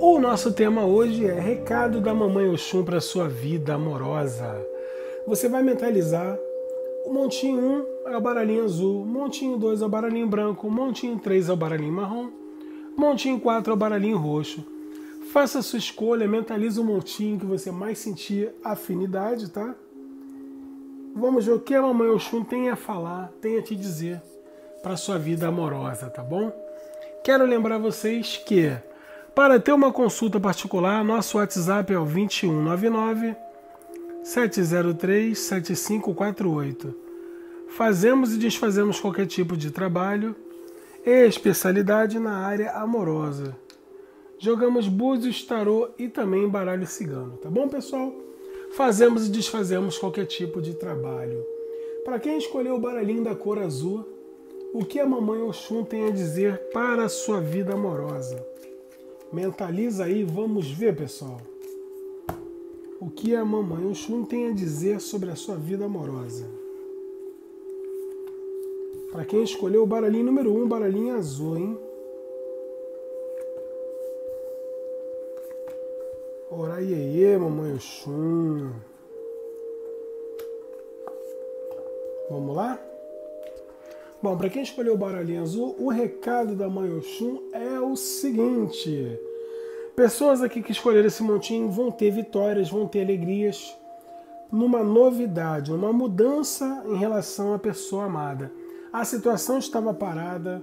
O nosso tema hoje é Recado da Mamãe Oxum para sua vida amorosa. Você vai mentalizar o montinho 1 é o baralhinho azul, montinho 2 é o baralhinho branco, montinho 3 é o baralhinho marrom, montinho 4 é o baralhinho roxo. Faça a sua escolha, mentalize o montinho que você mais sentir afinidade, tá? Vamos ver o que a Mamãe Oxum tem a falar, tem a te dizer para sua vida amorosa, tá bom? Quero lembrar vocês que para ter uma consulta particular, nosso WhatsApp é o 2199 703 7548. Fazemos e desfazemos qualquer tipo de trabalho e especialidade na área amorosa. Jogamos búzios, tarô e também baralho cigano, tá bom, pessoal? Fazemos e desfazemos qualquer tipo de trabalho. Para quem escolheu o baralhinho da cor azul, o que a mamãe Oxum tem a dizer para a sua vida amorosa? Mentaliza aí, vamos ver, pessoal. O que a mamãe Oxum tem a dizer sobre a sua vida amorosa? Para quem escolheu o baralhinho número 1, um, baralhinho azul, hein? Oraiê, mamãe Oxum. Vamos lá? Bom, para quem escolheu o baralhinho azul, o recado da mãe Oxum é o seguinte: pessoas aqui que escolheram esse montinho vão ter vitórias, vão ter alegrias, numa novidade, uma mudança em relação à pessoa amada. A situação estava parada,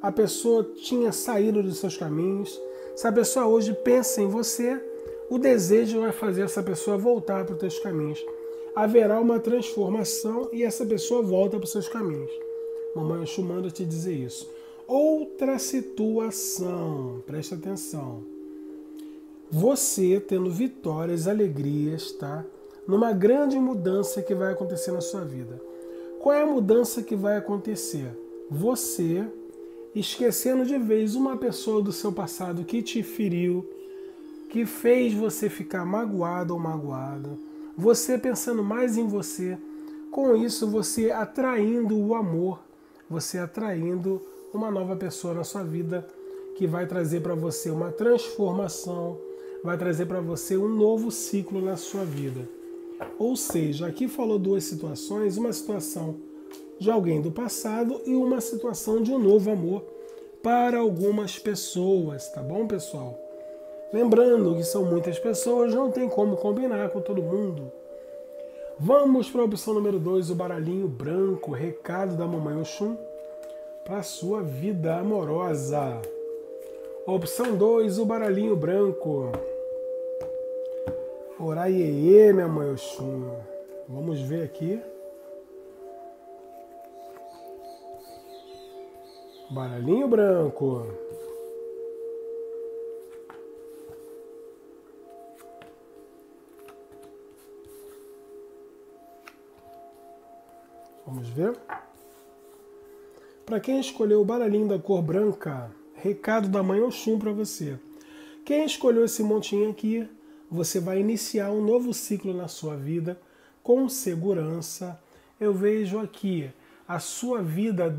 a pessoa tinha saído dos seus caminhos. Se a pessoa hoje pensa em você, o desejo vai fazer essa pessoa voltar para os seus caminhos. Haverá uma transformação e essa pessoa volta para os seus caminhos. Mamãe Oxum manda te dizer isso. Outra situação, presta atenção. Você tendo vitórias, alegrias, tá? Numa grande mudança que vai acontecer na sua vida. Qual é a mudança que vai acontecer? Você esquecendo de vez uma pessoa do seu passado que te feriu, que fez você ficar magoado ou magoado, você pensando mais em você, com isso você atraindo o amor você atraindo uma nova pessoa na sua vida que vai trazer para você uma transformação, vai trazer para você um novo ciclo na sua vida. Ou seja, aqui falou duas situações, uma situação de alguém do passado e uma situação de um novo amor para algumas pessoas, tá bom, pessoal? Lembrando que são muitas pessoas, não tem como combinar com todo mundo. Vamos para a opção número 2, o baralhinho branco, recado da mamãe Oxum para a sua vida amorosa. Opção 2, o baralhinho branco. Oraiê, minha mãe Oxum. Vamos ver aqui. Baralhinho branco. Vamos ver. Para quem escolheu o baralhinho da cor branca, recado da mãe Oxum para você. Quem escolheu esse montinho aqui, você vai iniciar um novo ciclo na sua vida com segurança. Eu vejo aqui a sua vida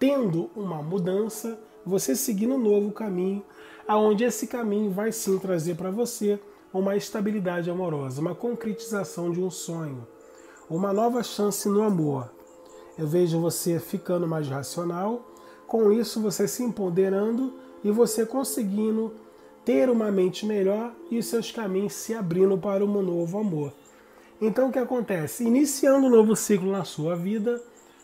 tendo uma mudança, você seguindo um novo caminho, aonde esse caminho vai sim trazer para você uma estabilidade amorosa, uma concretização de um sonho, uma nova chance no amor. Eu vejo você ficando mais racional, com isso você se empoderando e você conseguindo ter uma mente melhor e seus caminhos se abrindo para um novo amor. Então o que acontece? Iniciando um novo ciclo na sua vida,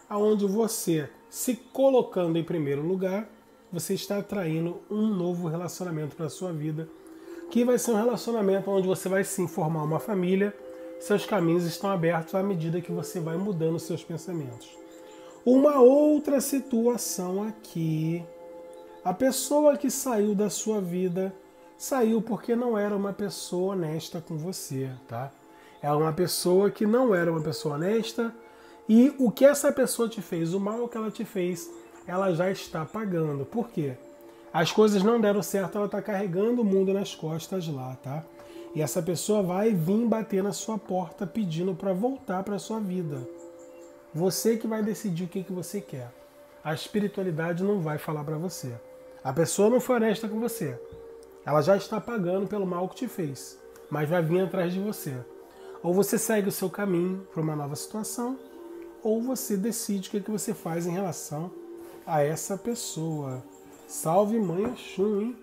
aonde você se colocando em primeiro lugar, você está atraindo um novo relacionamento para a sua vida, que vai ser um relacionamento onde você vai sim formar uma família, seus caminhos estão abertos à medida que você vai mudando seus pensamentos. Uma outra situação aqui. A pessoa que saiu da sua vida saiu porque não era uma pessoa honesta com você, tá? É uma pessoa que não era uma pessoa honesta e o que essa pessoa te fez, o mal que ela te fez, ela já está pagando. Por quê? As coisas não deram certo, ela está carregando o mundo nas costas lá, tá? E essa pessoa vai vir bater na sua porta pedindo para voltar para sua vida. Você que vai decidir o que, que você quer. A espiritualidade não vai falar para você. A pessoa não foi honesta com você. Ela já está pagando pelo mal que te fez, mas vai vir atrás de você. Ou você segue o seu caminho para uma nova situação, ou você decide o que, que você faz em relação a essa pessoa. Salve mãe Oxum, hein?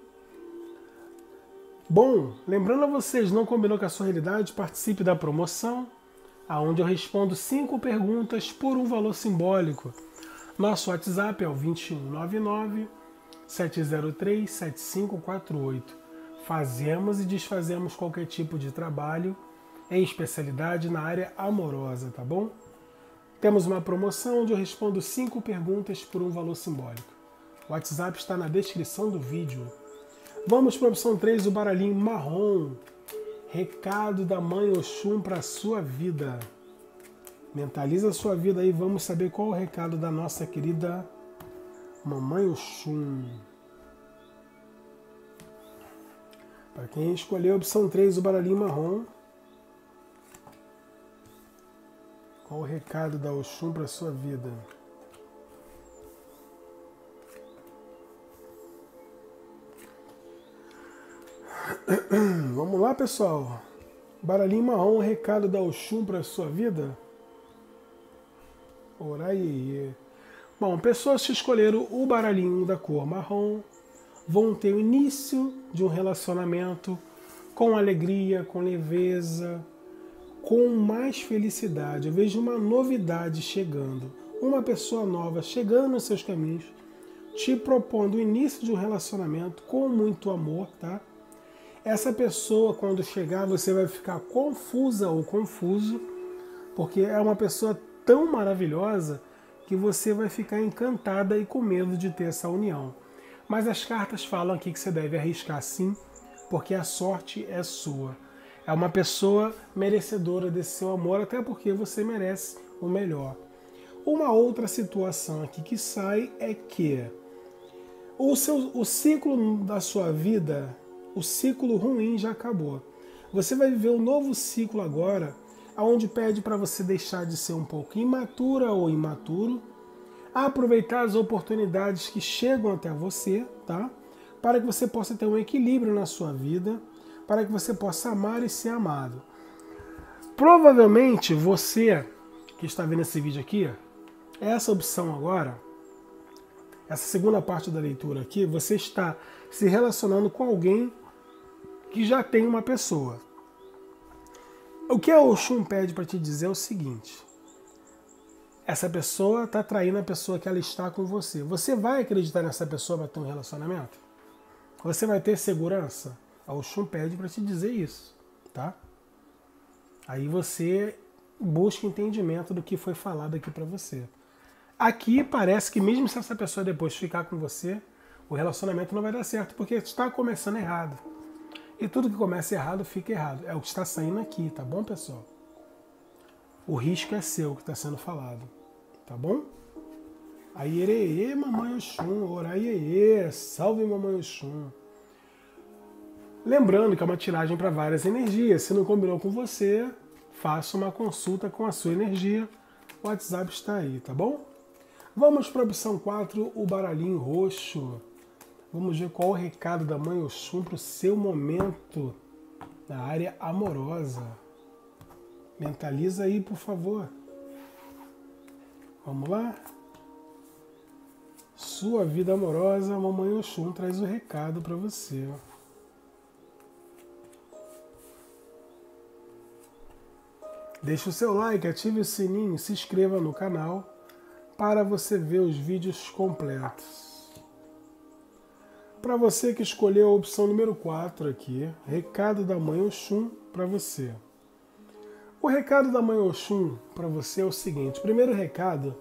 Bom, lembrando a vocês, não combinou com a sua realidade? Participe da promoção, aonde eu respondo cinco perguntas por um valor simbólico. Nosso WhatsApp é o 2199 703 7548. Fazemos e desfazemos qualquer tipo de trabalho em especialidade na área amorosa, tá bom? Temos uma promoção onde eu respondo cinco perguntas por um valor simbólico. O WhatsApp está na descrição do vídeo. Vamos para a opção 3, o baralhinho marrom. Recado da mãe Oxum para sua vida. Mentaliza a sua vida aí, vamos saber qual é o recado da nossa querida Mamãe Oxum. Para quem escolheu a opção 3, o baralhinho marrom. Qual o recado da Oxum para sua vida? Vamos lá, pessoal. Baralhinho marrom, recado da Oxum para sua vida? Oraiê. Bom, pessoas que escolheram o baralhinho da cor marrom vão ter o início de um relacionamento com alegria, com leveza, com mais felicidade. Eu vejo uma novidade chegando, uma pessoa nova chegando nos seus caminhos, te propondo o início de um relacionamento com muito amor, tá? Essa pessoa, quando chegar, você vai ficar confusa ou confuso, porque é uma pessoa tão maravilhosa que você vai ficar encantada e com medo de ter essa união. Mas as cartas falam aqui que você deve arriscar sim, porque a sorte é sua é uma pessoa merecedora desse seu amor, até porque você merece o melhor. Uma outra situação aqui que sai é que o, seu, o ciclo da sua vida, o ciclo ruim já acabou. Você vai viver um novo ciclo agora, onde pede para você deixar de ser um pouco imatura ou imaturo, aproveitar as oportunidades que chegam até você, tá? Para que você possa ter um equilíbrio na sua vida para que você possa amar e ser amado. Provavelmente você que está vendo esse vídeo aqui, essa opção agora, essa segunda parte da leitura aqui, você está se relacionando com alguém que já tem uma pessoa. O que a Oxum pede para te dizer é o seguinte: essa pessoa está traindo a pessoa que ela está com você. Você vai acreditar nessa pessoa para ter um relacionamento? Você vai ter segurança? A Oxum pede para te dizer isso, tá? Aí você busca entendimento do que foi falado aqui para você. Aqui parece que mesmo se essa pessoa depois ficar com você, o relacionamento não vai dar certo, porque está começando errado. E tudo que começa errado fica errado. É o que está saindo aqui, tá bom, pessoal? O risco é seu que está sendo falado, tá bom? Aierê, mamãe Oxum, oraiê, salve mamãe Oxum. Lembrando que é uma tiragem para várias energias. Se não combinou com você, faça uma consulta com a sua energia. O WhatsApp está aí, tá bom? Vamos para a opção 4, o baralhinho roxo. Vamos ver qual o recado da mãe Oxum para o seu momento na área amorosa. Mentaliza aí, por favor. Vamos lá? Sua vida amorosa, mamãe Oxum traz o recado para você. Deixe o seu like, ative o sininho, se inscreva no canal para você ver os vídeos completos. Para você que escolheu a opção número 4 aqui, recado da mãe Oxum para você. O recado da mãe Oxum para você é o seguinte: primeiro recado,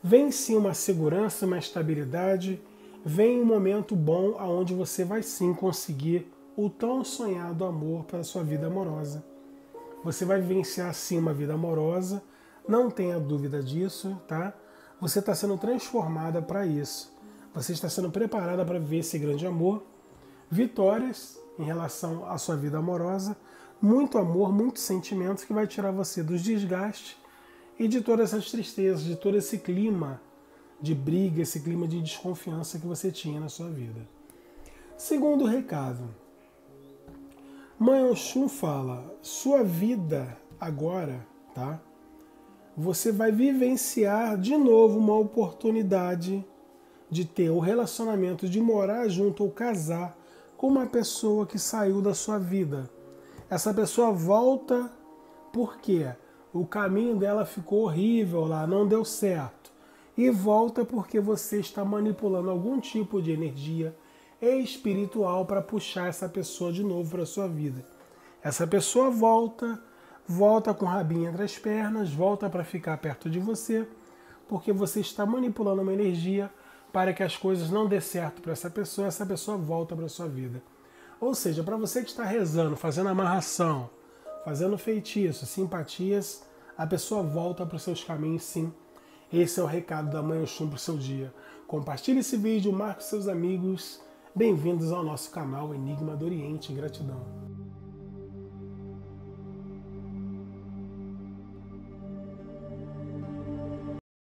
vem sim uma segurança, uma estabilidade, vem um momento bom aonde você vai sim conseguir o tão sonhado amor para sua vida amorosa você vai vivenciar sim uma vida amorosa, não tenha dúvida disso, tá? Você está sendo transformada para isso. Você está sendo preparada para viver esse grande amor, vitórias em relação à sua vida amorosa, muito amor, muitos sentimentos que vai tirar você dos desgastes e de todas essas tristezas, de todo esse clima de briga, esse clima de desconfiança que você tinha na sua vida. Segundo recado, Mãe Oxum fala: sua vida agora, tá? Você vai vivenciar de novo uma oportunidade de ter o relacionamento, de morar junto ou casar com uma pessoa que saiu da sua vida. Essa pessoa volta porque o caminho dela ficou horrível lá, não deu certo. E volta porque você está manipulando algum tipo de energia espiritual para puxar essa pessoa de novo para sua vida. Essa pessoa volta, volta com o rabinho entre as pernas, volta para ficar perto de você, porque você está manipulando uma energia para que as coisas não dê certo para essa pessoa, essa pessoa volta para sua vida. Ou seja, para você que está rezando, fazendo amarração, fazendo feitiço, simpatias, a pessoa volta para os seus caminhos sim. Esse é o recado da Mãe Oxum para o seu dia. Compartilhe esse vídeo, marque seus amigos Bem-vindos ao nosso canal Enigma do Oriente. Gratidão.